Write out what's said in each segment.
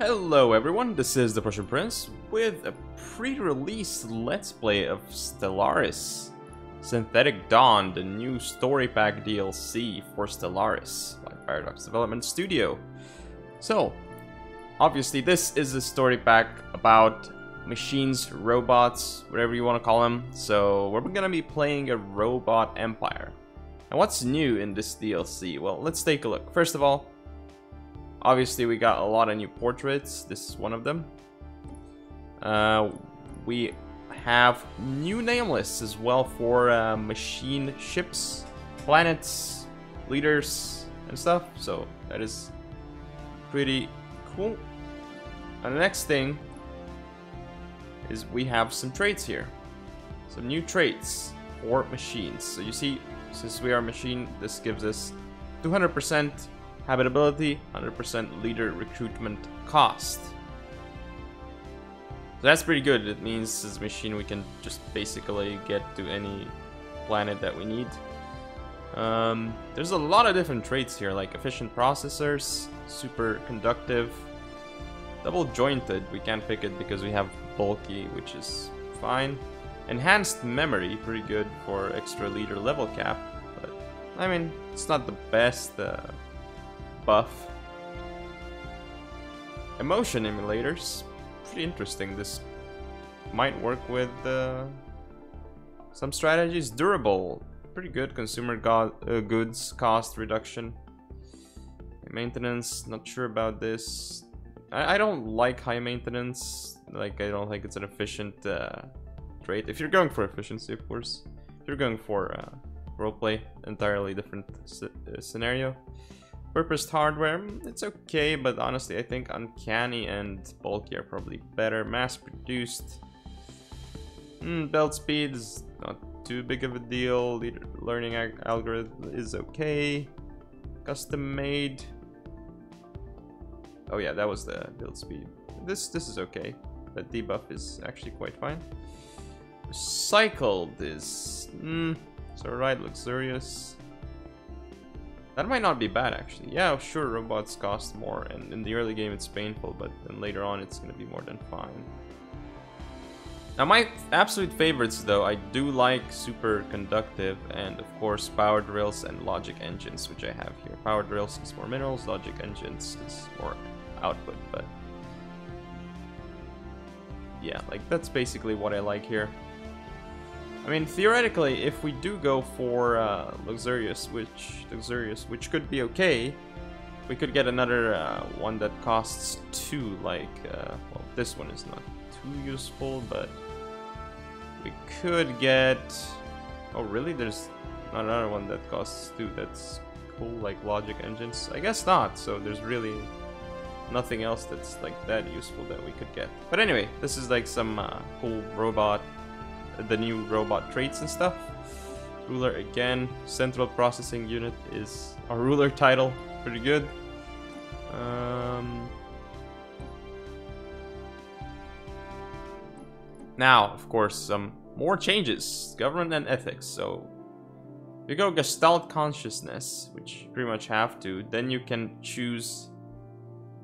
Hello everyone, this is the Prussian Prince with a pre-release Let's Play of Stellaris. Synthetic Dawn, the new story pack DLC for Stellaris by Paradox Development Studio. So, obviously this is a story pack about machines, robots, whatever you want to call them. So we're gonna be playing a robot empire. And what's new in this DLC? Well, let's take a look. First of all, Obviously, we got a lot of new portraits. This is one of them. Uh, we have new name lists as well for uh, machine ships, planets, leaders, and stuff. So that is pretty cool. And the next thing is we have some traits here. Some new traits for machines. So you see, since we are machine, this gives us 200% habitability, 100% leader recruitment cost. So that's pretty good. It means this machine we can just basically get to any planet that we need. Um, there's a lot of different traits here, like efficient processors, super conductive, double jointed. We can't pick it because we have bulky, which is fine. Enhanced memory, pretty good for extra leader level cap, but I mean, it's not the best. Uh, buff. Emotion emulators. Pretty interesting. This might work with uh, some strategies. Durable. Pretty good. Consumer go uh, goods cost reduction. Maintenance. Not sure about this. I, I, don't like high maintenance. Like, I don't think it's an efficient uh, trait. If you're going for efficiency, of course. If you're going for uh, roleplay, entirely different uh, scenario. Purposed hardware, it's okay, but honestly I think Uncanny and Bulky are probably better. Mass-produced. Mm, belt speed is not too big of a deal. Learning algorithm is okay. Custom made. Oh yeah, that was the build speed. This this is okay. The debuff is actually quite fine. Recycled is... Mm, alright, luxurious. That might not be bad, actually. Yeah, sure, robots cost more, and in the early game it's painful, but then later on it's to be more than fine. Now my absolute favorites, though, I do like super conductive, and of course power drills and logic engines, which I have here. Power drills is more minerals, logic engines is more output, but... Yeah, like that's basically what I like here. I mean, theoretically, if we do go for uh, luxurious, which luxurious, which could be okay, we could get another uh, one that costs two. Like, uh, well, this one is not too useful, but we could get. Oh, really? There's not another one that costs two. That's cool, like logic engines. I guess not. So there's really nothing else that's like that useful that we could get. But anyway, this is like some uh, cool robot the new robot traits and stuff. Ruler again, central processing unit is our ruler title, pretty good. Um, now, of course, some more changes. Government and ethics. So, you go Gestalt consciousness, which pretty much have to. Then you can choose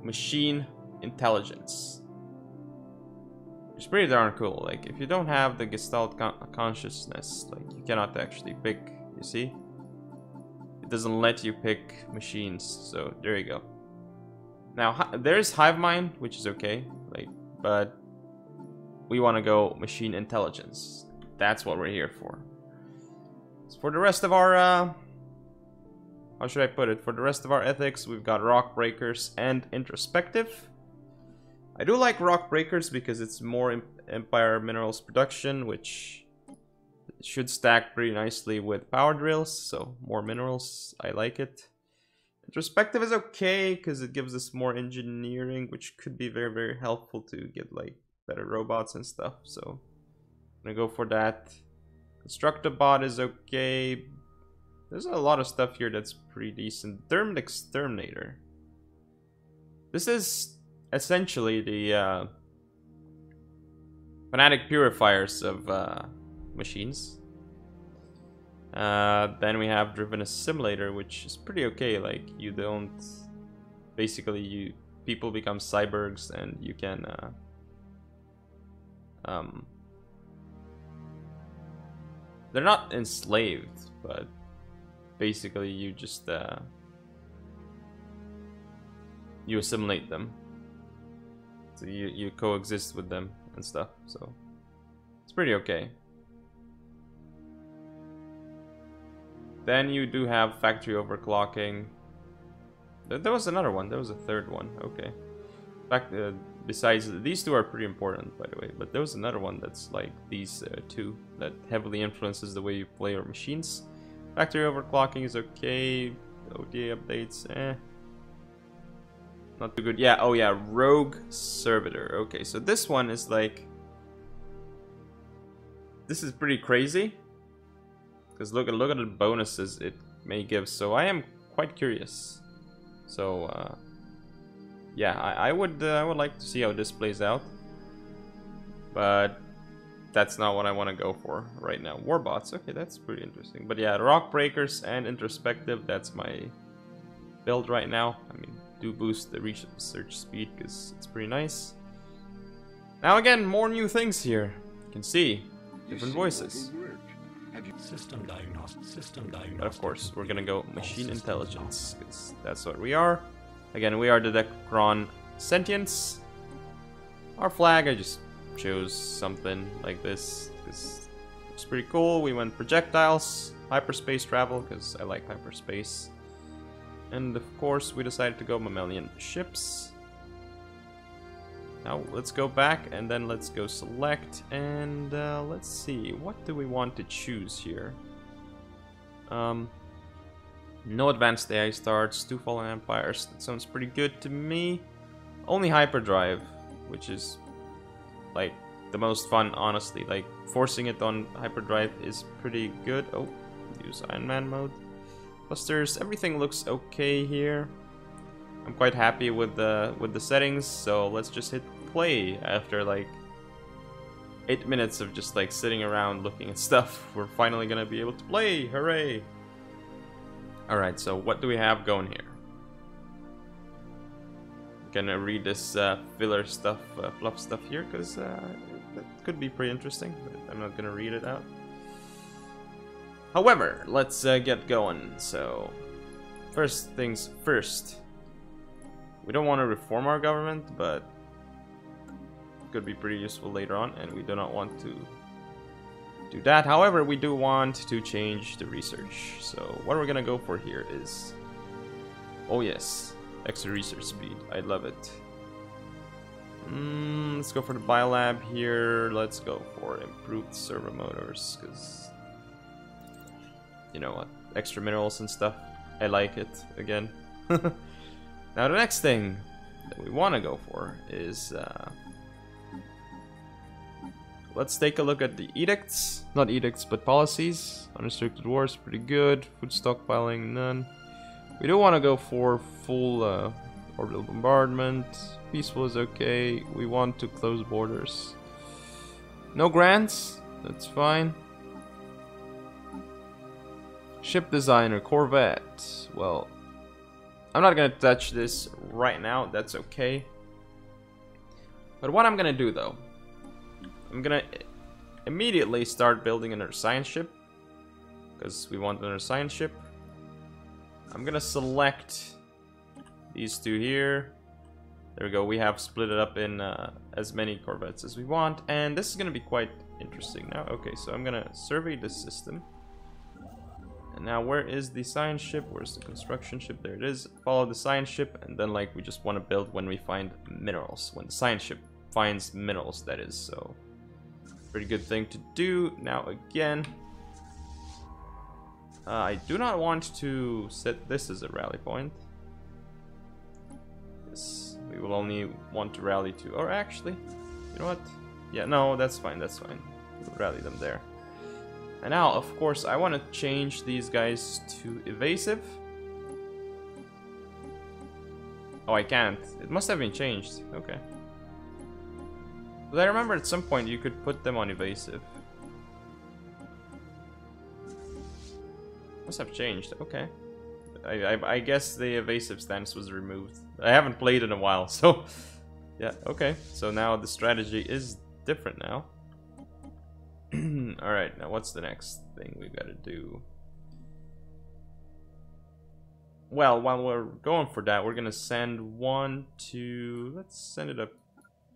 machine intelligence. It's pretty darn cool. Like, if you don't have the Gestalt con consciousness, like, you cannot actually pick, you see? It doesn't let you pick machines, so there you go. Now, there's Hive Mind, which is okay, like, but we want to go machine intelligence. That's what we're here for. So for the rest of our, uh, how should I put it? For the rest of our ethics, we've got Rock Breakers and Introspective. I do like Rock Breakers because it's more Empire Minerals production, which should stack pretty nicely with Power Drills, so more minerals, I like it. Introspective is okay because it gives us more engineering, which could be very, very helpful to get like better robots and stuff, so I'm gonna go for that. Constructobot is okay. There's a lot of stuff here that's pretty decent. Thermal Exterminator. This is essentially the uh, fanatic purifiers of uh, machines. Uh, then we have driven assimilator, which is pretty okay. Like you don't, basically you people become cyborgs and you can uh, um, they're not enslaved, but basically you just uh, you assimilate them. So you, you coexist with them and stuff, so it's pretty okay. Then you do have factory overclocking. There was another one, there was a third one, okay. Fact, uh, besides, these two are pretty important, by the way, but there was another one that's like these uh, two that heavily influences the way you play your machines. Factory overclocking is okay, OTA updates, eh. Not too good. Yeah, oh yeah, Rogue Servitor. Okay, so this one is like... This is pretty crazy. Because look, at look at the bonuses it may give. So I am quite curious. So, uh, yeah, I, I would uh, I would like to see how this plays out. But that's not what I want to go for right now. Warbots, okay, that's pretty interesting. But yeah, Rock Breakers and Introspective, that's my build right now. I mean, do boost the reach search speed because it's pretty nice. Now again, more new things here. You can see different voices. System diagnostic, system diagnostic. But of course, we're gonna go machine intelligence because that's what we are. Again, we are the Dekron Sentience. Our flag, I just chose something like this because it's pretty cool. We went projectiles, hyperspace travel because I like hyperspace. And of course, we decided to go mammalian ships. Now let's go back and then let's go select and uh, let's see, what do we want to choose here? Um, no advanced AI starts, two fallen empires. That sounds pretty good to me. Only hyperdrive, which is like the most fun, honestly. Like forcing it on hyperdrive is pretty good. Oh, use Iron Man mode. Clusters, everything looks okay here. I'm quite happy with the with the settings, so let's just hit play after like eight minutes of just like sitting around looking at stuff. We're finally gonna be able to play, hooray! Alright, so what do we have going here? Gonna read this uh, filler stuff, uh, fluff stuff here, because uh, that could be pretty interesting, but I'm not gonna read it out. However, let's uh, get going. So, first things first. We don't want to reform our government, but could be pretty useful later on, and we do not want to do that. However, we do want to change the research. So what we're gonna go for here is... Oh yes, extra research speed. I love it. Mm, let's go for the biolab here. Let's go for improved servo motors, because... You know what? Extra minerals and stuff. I like it, again. now the next thing that we want to go for is... Uh, let's take a look at the edicts. Not edicts, but policies. Unrestricted wars, pretty good. Food stockpiling, none. We do want to go for full uh, orbital bombardment. Peaceful is okay. We want to close borders. No grants. That's fine. Ship designer, Corvette. Well, I'm not to touch this right now. That's okay. But what I'm to do, though, I'm gonna immediately start building another science ship. Because we want another science ship. I'm gonna select these two here. There we go, we have split it up in uh, as many corvettes as we want. And this is gonna be quite interesting now. Okay, so I'm gonna survey this system. And now where is the science ship? Where's the construction ship? There it is. Follow the science ship and then like we just want to build when we find minerals. When the science ship finds minerals, that is. So Pretty good thing to do. Now again, uh, I do not want to set this as a rally point. Yes, we will only want to rally to, or actually, you know what? Yeah, no, that's fine, that's fine. We'll rally them there. And now, of course, I want to change these guys to evasive. Oh, I can't. It must have been changed. Okay. But I remember at some point you could put them on evasive. Must have changed, okay. I, I, I guess the evasive stance was removed. I haven't played in a while, so yeah, okay. So now the strategy is different now. Alright, now what's the next thing we've gotta do? Well, while we're going for that, we're gonna send one to... Let's send it up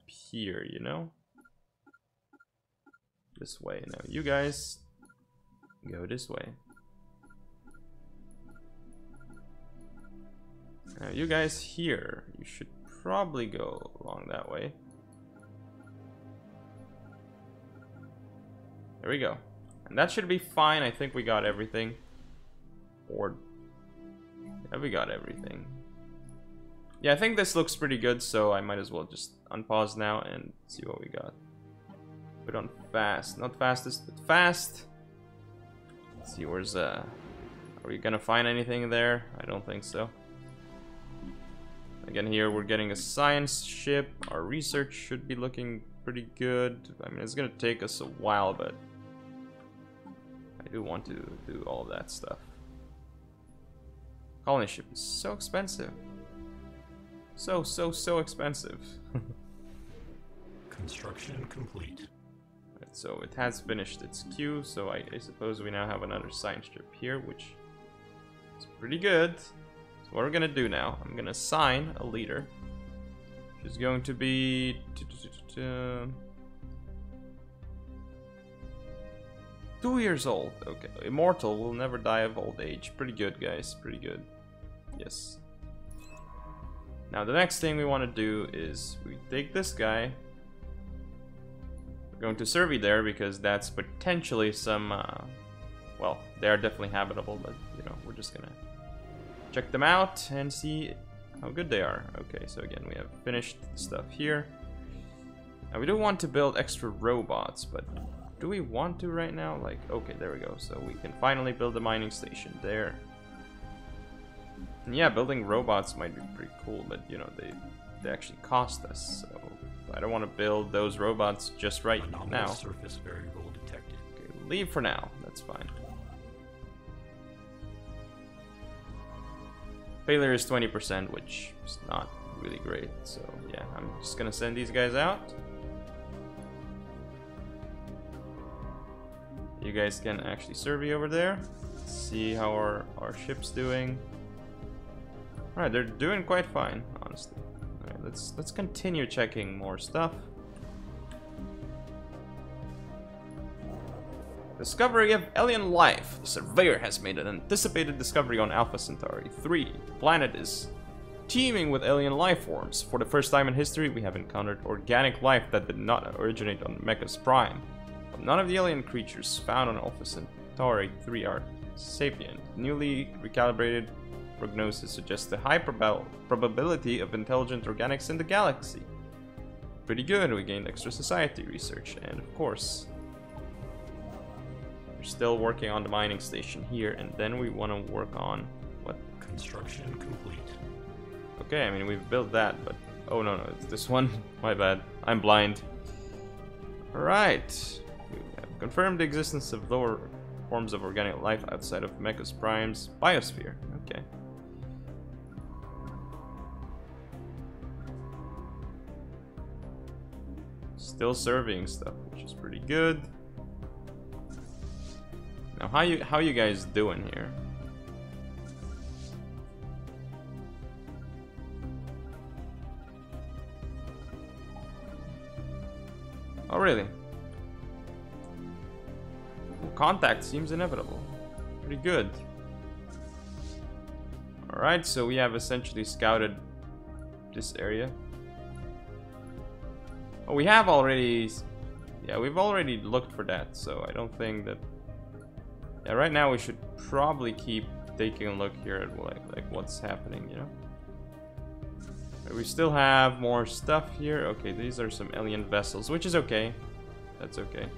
here, you know? This way. Now, you guys go this way. Now, you guys here, you should probably go along that way. There we go. And that should be fine. I think we got everything. Or... Yeah, we got everything. Yeah, I think this looks pretty good, so I might as well just unpause now and see what we got. Put on fast. Not fastest, but fast. Let's see, where's... Uh, are we gonna find anything there? I don't think so. Again, here we're getting a science ship. Our research should be looking pretty good. I mean, it's gonna take us a while, but I do want to do all that stuff. Colony ship is so expensive. So, so, so expensive. Construction complete. Right, so it has finished its queue, so I, I suppose we now have another science strip here, which is pretty good. So what we're gonna do now, I'm gonna assign a leader. Which is going to be... Two years old. Okay. Immortal will never die of old age. Pretty good, guys. Pretty good. Yes. Now, the next thing we want to do is we take this guy. We're going to survey there because that's potentially some... Uh, well, they are definitely habitable, but, you know, we're just gonna check them out and see how good they are. Okay, so again, we have finished stuff here. Now, we do want to build extra robots, but do we want to right now? Like, okay, there we go. So we can finally build a mining station there. And yeah, building robots might be pretty cool, but you know, they they actually cost us, so I don't want to build those robots just right Anomalous now. surface variable detected. Okay, leave for now. That's fine. Failure is 20%, which is not really great. So yeah, I'm just gonna send these guys out. You guys can actually survey over there. See how our, our ship's doing. Alright, they're doing quite fine, honestly. Alright, let's let's continue checking more stuff. Discovery of alien life. The Surveyor has made an anticipated discovery on Alpha Centauri 3. The planet is teeming with alien life forms. For the first time in history, we have encountered organic life that did not originate on Mechas Prime. None of the alien creatures found on Alpha Centauri 3 are sapient. Newly recalibrated prognosis suggests a high prob probability of intelligent organics in the galaxy. Pretty good, we gained extra society research, and of course, we're still working on the mining station here, and then we want to work on what? Construction complete. Okay, I mean we've built that, but oh no no, it's this one. My bad. I'm blind. All right, we have confirmed the existence of lower forms of organic life outside of Mechas Prime's biosphere. Okay. Still surveying stuff, which is pretty good. Now, how you how you guys doing here? Oh, really? Contact seems inevitable. Pretty good. Alright, so we have essentially scouted this area. Oh, we have already... Yeah, we've already looked for that, so I don't think that... Yeah, right now we should probably keep taking a look here at like, like what's happening, you know? But we still have more stuff here. Okay, these are some alien vessels, which is okay. That's okay.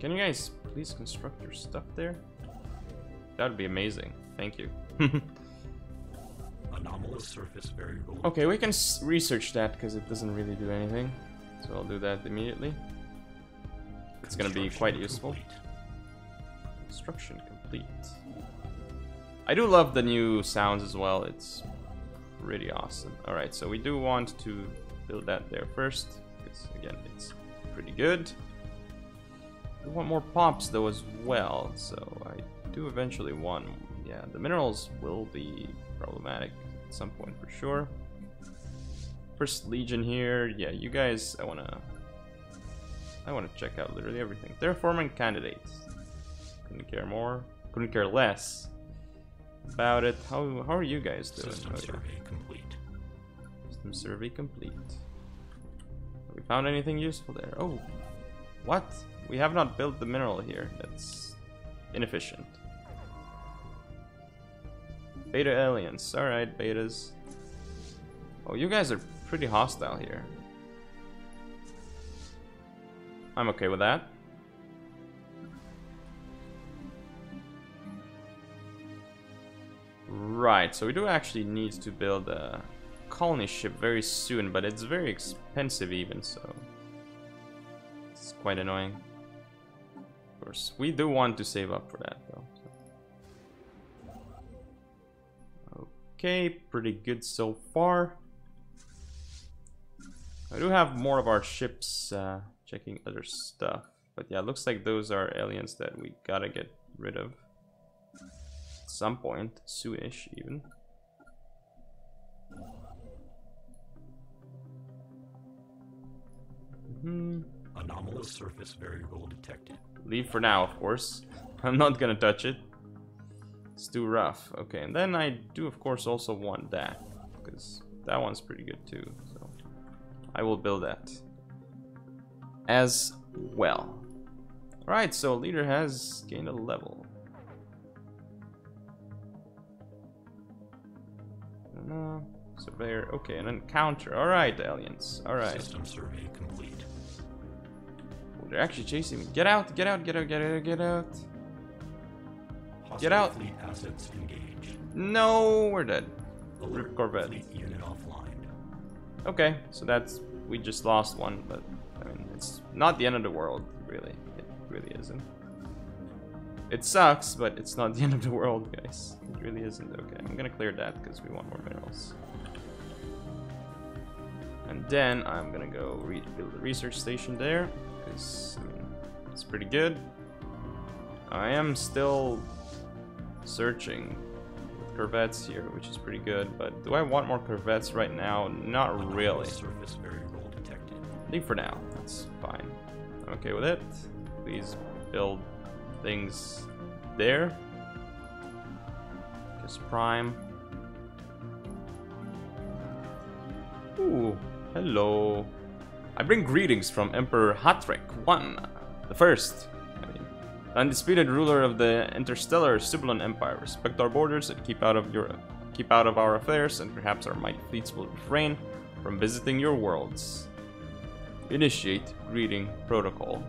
Can you guys please construct your stuff there? That would be amazing. Thank you. Anomalous surface variable. Okay, we can research that because it doesn't really do anything. So I'll do that immediately. It's gonna be quite useful. Construction complete. I do love the new sounds as well. It's pretty awesome. Alright, so we do want to build that there first. Because, again, it's pretty good. We want more pops, though, as well. So I do eventually want... Yeah, the minerals will be problematic at some point for sure. First Legion here. Yeah, you guys, I want to... I want to check out literally everything. Terraforming candidates. Couldn't care more. Couldn't care less about it. How how are you guys doing? System survey complete. System survey complete. Have we found anything useful there? Oh, what? We have not built the mineral here. That's inefficient. Beta aliens. Alright, betas. Oh, you guys are pretty hostile here. I'm okay with that. Right, so we do actually need to build a colony ship very soon, but it's very expensive even, so it's quite annoying. Course, we do want to save up for that though. so. Okay, pretty good so far. I do have more of our ships uh, checking other stuff, but yeah, looks like those are aliens that we gotta get rid of at some point, soonish even. Hmm. Anomalous surface variable detected. Leave for now, of course. I'm not gonna touch it. It's too rough. Okay, and then I do, of course, also want that. Because that one's pretty good too. So I will build that. As well. Alright, so leader has gained a level. Uh, surveyor. Okay, an encounter. Alright, aliens. Alright. System survey complete. They're actually chasing me. Get out, get out, get out, get out, get out. Hostile out. Assets engaged. No, we're dead. Rip Corvette. Unit offline. Okay, so that's we just lost one, but I mean it's not the end of the world, really. It really isn't. It sucks, but it's not the end of the world, guys. It really isn't. Okay, I'm gonna clear that because we want more minerals. And then I'm gonna go build a research station there because I mean it's pretty good. I am still searching with corvettes here, which is pretty good. But do I want more corvettes right now? Not really. Surface variable detected. Leave for now. That's fine. I'm okay with it. Please build things there. Just prime. Ooh, hello. I bring greetings from Emperor Hatrek I, the first. I mean, undisputed ruler of the interstellar Sibilon Empire. Respect our borders and keep out of your keep out of our affairs, and perhaps our mighty fleets will refrain from visiting your worlds. Initiate greeting protocol.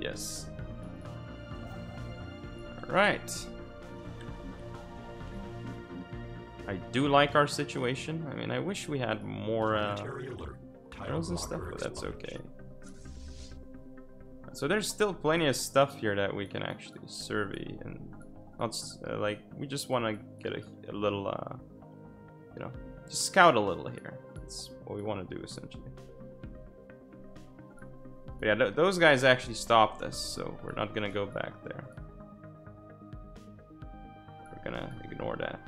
Yes. Alright. I do like our situation. I mean, I wish we had more uh. Tidal and stuff, but that's okay. So there's still plenty of stuff here that we can actually survey and not uh, like we just want to get a, a little uh you know just scout a little here. That's what we want to do essentially. But yeah, th those guys actually stopped us, so we're not gonna go back there. We're gonna ignore that.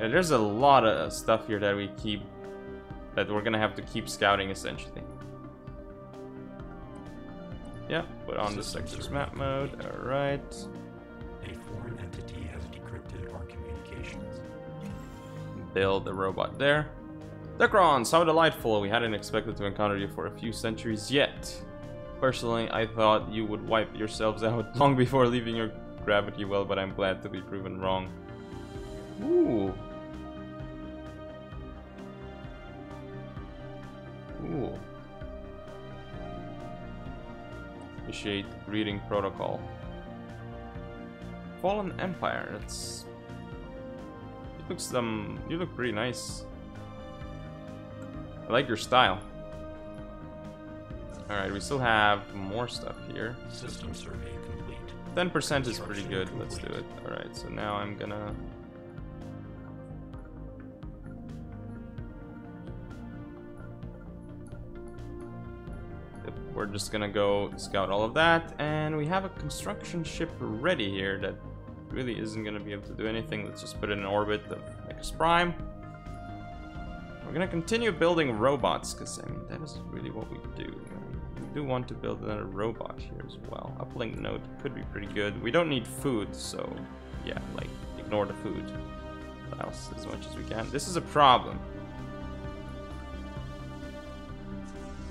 Yeah, there's a lot of stuff here that we keep that we're gonna have to keep scouting essentially. Yeah, put on the sectors map mode. Alright. A foreign entity has decrypted our communications. Build the robot there. Necrons, how delightful. We hadn't expected to encounter you for a few centuries yet. Personally, I thought you would wipe yourselves out long before leaving your gravity well, but I'm glad to be proven wrong. Ooh. Ooh. Initiate greeting protocol. Fallen Empire. That's. You look some. Um, you look pretty nice. I like your style. All right, we still have more stuff here. System survey complete. 10% is pretty good. Let's do it. Alright, so now I'm gonna... just gonna go scout all of that, and we have a construction ship ready here that really isn't gonna be able to do anything. Let's just put it in orbit of X Prime. We're gonna continue building robots, because I mean, that is really what we do. We do want to build another robot here as well. Uplink node could be pretty good. We don't need food, so yeah, like, ignore the food else as much as we can. This is a problem.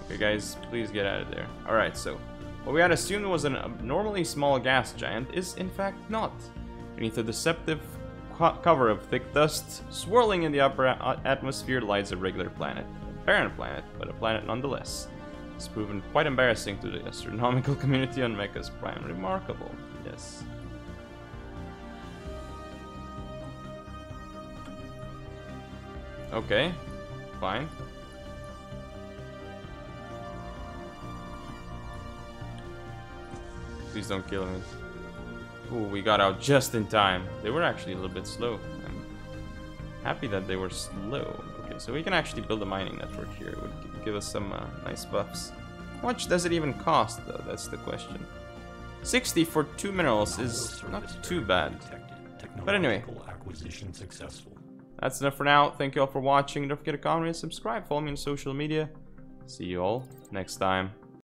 Okay, guys, please get out of there. Alright, so, what we had assumed was an abnormally small gas giant is, in fact, not. Beneath a deceptive co cover of thick dust, swirling in the upper atmosphere lies a regular planet. A barren planet, but a planet nonetheless. It's proven quite embarrassing to the astronomical community on Mecha's Prime. Remarkable, yes. Okay, fine. Please don't kill me. Ooh, we got out just in time. They were actually a little bit slow. I'm happy that they were slow. Okay, so we can actually build a mining network here. It would give us some uh, nice buffs. How much does it even cost, though? That's the question. 60 for two minerals is not too bad. But anyway. Acquisition successful. That's enough for now. Thank you all for watching. Don't forget to comment and subscribe. Follow me on social media. See you all next time.